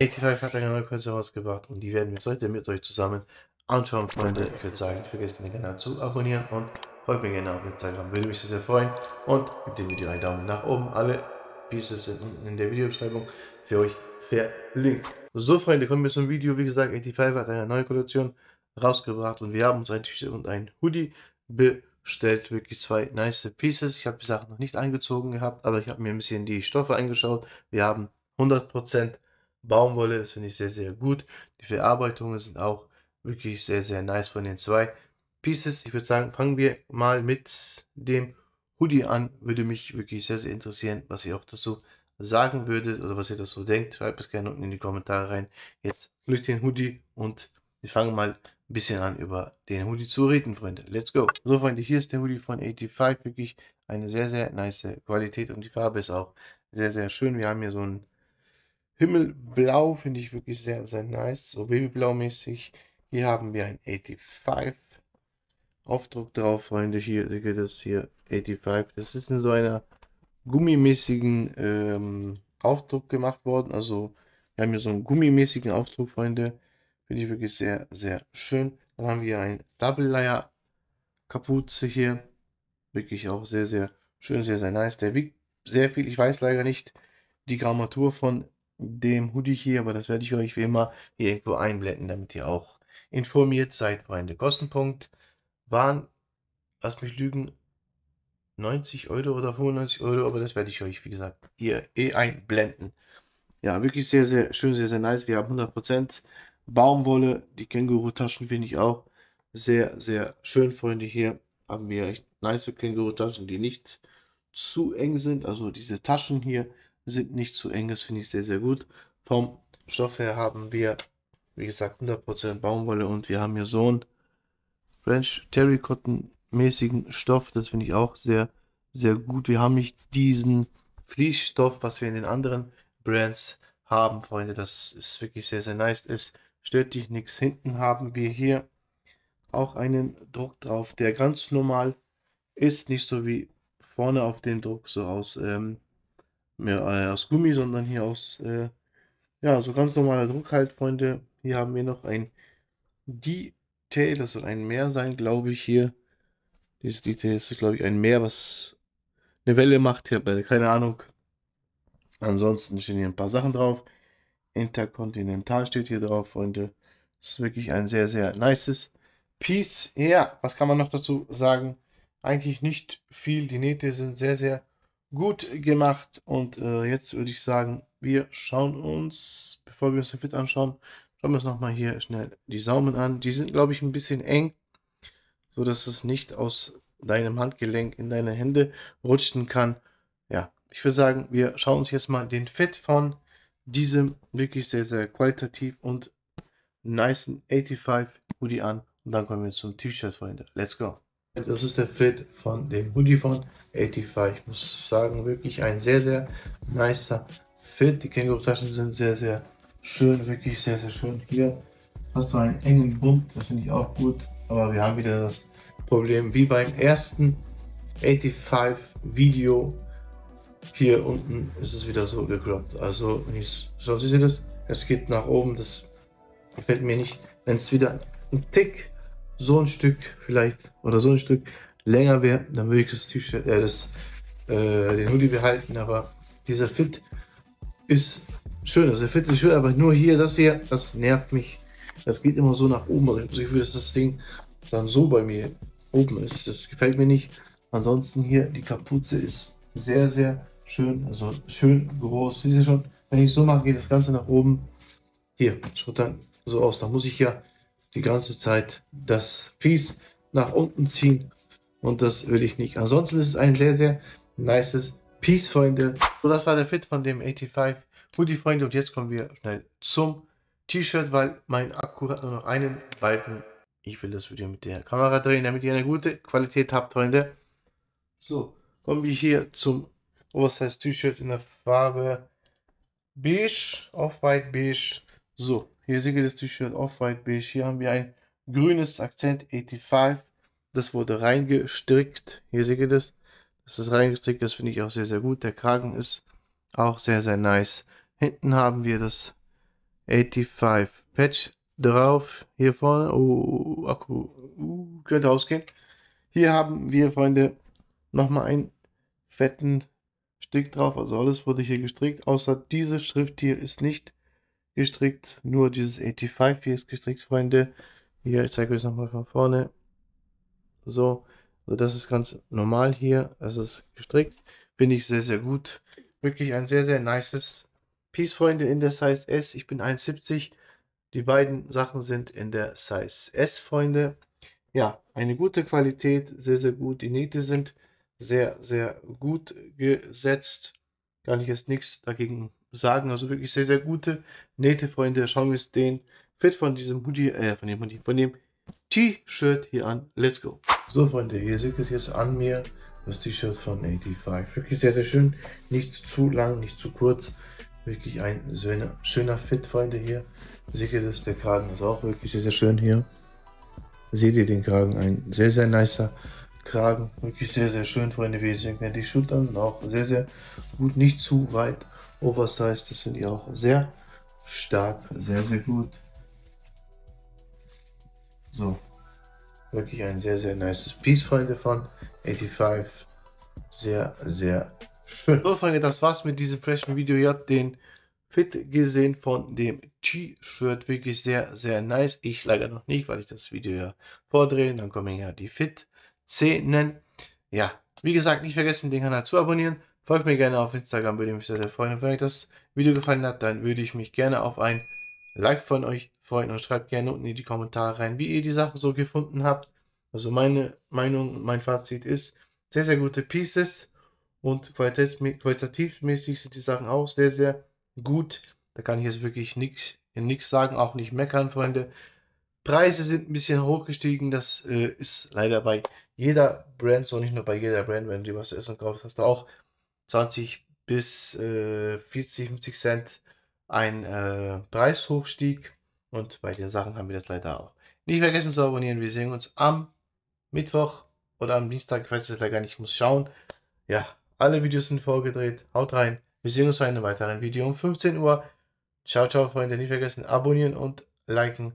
85 hat eine neue Kürze rausgebracht und die werden wir heute mit euch zusammen anschauen, Freunde. Ich würde sagen, vergesst den Kanal zu abonnieren und folgt mir gerne auf Instagram, würde mich sehr, sehr freuen. Und gebt dem Video einen Daumen nach oben. Alle Pieces sind unten in der Videobeschreibung für euch verlinkt. So, Freunde, kommen wir zum Video. Wie gesagt, 85 hat eine neue Kollektion rausgebracht und wir haben uns ein T-Shirt und ein Hoodie bestellt. Wirklich zwei nice Pieces. Ich habe die Sachen noch nicht eingezogen gehabt, aber ich habe mir ein bisschen die Stoffe eingeschaut. Wir haben 100% Baumwolle, das finde ich sehr, sehr gut. Die Verarbeitungen sind auch wirklich sehr, sehr nice von den zwei Pieces. Ich würde sagen, fangen wir mal mit dem Hoodie an. Würde mich wirklich sehr, sehr interessieren, was ihr auch dazu sagen würdet oder was ihr dazu denkt. Schreibt es gerne unten in die Kommentare rein. Jetzt durch den Hoodie und wir fangen mal ein bisschen an über den Hoodie zu reden, Freunde. Let's go. So, Freunde, hier ist der Hoodie von 85. Wirklich eine sehr, sehr nice Qualität und die Farbe ist auch sehr, sehr schön. Wir haben hier so ein Himmelblau finde ich wirklich sehr, sehr nice. So Babyblau-mäßig. Hier haben wir ein 85 Aufdruck drauf, Freunde. Hier, das hier 85. Das ist in so einer gummimäßigen ähm, Aufdruck gemacht worden. Also wir haben hier so einen gummimäßigen Aufdruck, Freunde. Finde ich wirklich sehr, sehr schön. Dann haben wir ein Double Layer Kapuze hier. Wirklich auch sehr, sehr schön, sehr, sehr nice. Der wiegt sehr viel. Ich weiß leider nicht die Grammatur von dem Hoodie hier, aber das werde ich euch wie immer hier irgendwo einblenden, damit ihr auch informiert seid, Freunde. Kostenpunkt waren, lasst mich lügen, 90 Euro oder 95 Euro, aber das werde ich euch, wie gesagt, hier eh einblenden. Ja, wirklich sehr, sehr schön, sehr, sehr nice. Wir haben 100% Baumwolle. Die Känguru-Taschen finde ich auch sehr, sehr schön, Freunde. Hier haben wir echt nice Känguru-Taschen, die nicht zu eng sind. Also diese Taschen hier sind nicht zu eng, das finde ich sehr, sehr gut. Vom Stoff her haben wir, wie gesagt, 100% Baumwolle und wir haben hier so einen French Terracotta mäßigen Stoff, das finde ich auch sehr, sehr gut. Wir haben nicht diesen Fließstoff, was wir in den anderen Brands haben, Freunde, das ist wirklich sehr, sehr nice ist. Stört dich nichts. Hinten haben wir hier auch einen Druck drauf, der ganz normal ist, nicht so wie vorne auf dem Druck so aus ähm, mehr äh, aus Gummi, sondern hier aus, äh, ja, so ganz normaler Druck halt, Freunde. Hier haben wir noch ein Detail, das soll ein Meer sein, glaube ich, hier. Dieses Detail ist, glaube ich, ein Meer, was eine Welle macht, hier, keine Ahnung. Ansonsten stehen hier ein paar Sachen drauf. Interkontinental steht hier drauf, Freunde. Das ist wirklich ein sehr, sehr nices Piece. Ja, was kann man noch dazu sagen? Eigentlich nicht viel. Die Nähte sind sehr, sehr gut gemacht. Und äh, jetzt würde ich sagen, wir schauen uns, bevor wir uns den Fit anschauen, schauen wir uns nochmal hier schnell die Saumen an. Die sind, glaube ich, ein bisschen eng, so dass es nicht aus deinem Handgelenk in deine Hände rutschen kann. Ja, ich würde sagen, wir schauen uns jetzt mal den Fit von diesem wirklich sehr, sehr qualitativ und nice 85 Hoodie an. Und dann kommen wir zum T-Shirt, Freunde. Let's go. Das ist der Fit von dem Hoodie von 85. Ich muss sagen, wirklich ein sehr, sehr nicer Fit. Die Känguru-Taschen sind sehr, sehr schön, wirklich sehr, sehr schön. Hier hast du einen engen Bund, das finde ich auch gut. Aber wir haben wieder das Problem wie beim ersten 85 Video. Hier unten ist es wieder so gecroppt. Also, wenn ich so ihr das? Es geht nach oben. Das gefällt mir nicht. Wenn es wieder ein Tick so ein Stück vielleicht oder so ein Stück länger wäre, dann würde ich das T-Shirt, äh, das, äh, den Hoodie behalten, aber dieser Fit ist schön, also der Fit ist schön, aber nur hier, das hier, das nervt mich. Das geht immer so nach oben, also ich habe das dass das Ding dann so bei mir oben ist, das gefällt mir nicht. Ansonsten hier, die Kapuze ist sehr, sehr schön, also schön groß. Siehst du schon, wenn ich so mache, geht das Ganze nach oben. Hier, schaut dann so aus, da muss ich ja die ganze Zeit das Piece nach unten ziehen und das will ich nicht. Ansonsten ist es ein sehr, sehr nices Piece, Freunde. So, das war der Fit von dem 85 Hoodie, Freunde. Und jetzt kommen wir schnell zum T-Shirt, weil mein Akku hat nur noch einen Balken. Ich will das Video mit der Kamera drehen, damit ihr eine gute Qualität habt, Freunde. So, kommen wir hier zum Oversize T-Shirt in der Farbe Beige, Off-White Beige. So, hier seht ihr das T-Shirt Off-White Beige. Hier haben wir ein grünes Akzent 85. Das wurde reingestrickt. Hier seht ihr das. Das ist reingestrickt. Das finde ich auch sehr, sehr gut. Der Kragen ist auch sehr, sehr nice. Hinten haben wir das 85 Patch drauf. Hier vorne. Oh, Akku uh, könnte ausgehen. Hier haben wir, Freunde, nochmal einen fetten Strick drauf. Also alles wurde hier gestrickt. Außer diese Schrift hier ist nicht gestrickt. Nur dieses 85 hier ist gestrickt, Freunde. Hier, ich zeige euch nochmal von vorne. So. Also das ist ganz normal hier. Es ist gestrickt. Finde ich sehr, sehr gut. Wirklich ein sehr, sehr nices Peace, Freunde, in der Size S. Ich bin 1,70. Die beiden Sachen sind in der Size S, Freunde. Ja, eine gute Qualität, sehr, sehr gut. Die Nähte sind sehr, sehr gut gesetzt. Kann ich jetzt nichts dagegen sagen. Also wirklich sehr, sehr gute Nähte, Freunde. Schauen wir uns den Fit von diesem Hoodie, äh, von dem von dem T-Shirt hier an. Let's go. So, Freunde, ihr seht es jetzt an mir. Das T-Shirt von 85. Wirklich sehr, sehr schön. Nicht zu lang, nicht zu kurz. Wirklich ein schöner, schöner Fit, Freunde, hier. Seht ihr das? Der Kragen ist auch wirklich sehr, sehr schön hier. Seht ihr den Kragen? Ein sehr, sehr nicer Kragen. Wirklich sehr, sehr schön, Freunde. Wie ihr sehen könnt, die Schultern auch sehr, sehr gut. Nicht zu weit oversized. Das finde ich auch sehr stark. Sehr, sehr gut. So. Wirklich ein sehr, sehr nices Piece, Freunde, von 85. Sehr, sehr schön. So, Freunde, das war's mit diesem freshen Video. Ihr habt den Fit gesehen von dem T-Shirt. Wirklich sehr, sehr nice. Ich leider noch nicht, weil ich das Video ja vordrehe. Dann kommen ja die Fit-Szenen. Ja, wie gesagt, nicht vergessen, den Kanal zu abonnieren. Folgt mir gerne auf Instagram, würde mich sehr, sehr freuen. Und wenn euch das Video gefallen hat, dann würde ich mich gerne auf ein Like von euch freuen und schreibt gerne unten in die Kommentare rein, wie ihr die Sachen so gefunden habt. Also meine Meinung, mein Fazit ist, sehr, sehr gute Pieces und qualitativmäßig sind die Sachen auch sehr, sehr gut. Da kann ich jetzt wirklich nichts sagen, auch nicht meckern, Freunde. Preise sind ein bisschen hochgestiegen, das äh, ist leider bei jeder Brand, so nicht nur bei jeder Brand, wenn du was zu essen kaufst, hast du auch 20 bis äh, 40, 50 Cent ein äh, Preishochstieg und bei den Sachen haben wir das leider auch. Nicht vergessen zu abonnieren, wir sehen uns am Mittwoch oder am Dienstag, ich weiß es leider gar nicht, ich muss schauen. Ja, alle Videos sind vorgedreht. Haut rein. Wir sehen uns in einem weiteren Video um 15 Uhr. Ciao, ciao, Freunde. Nicht vergessen, abonnieren und liken.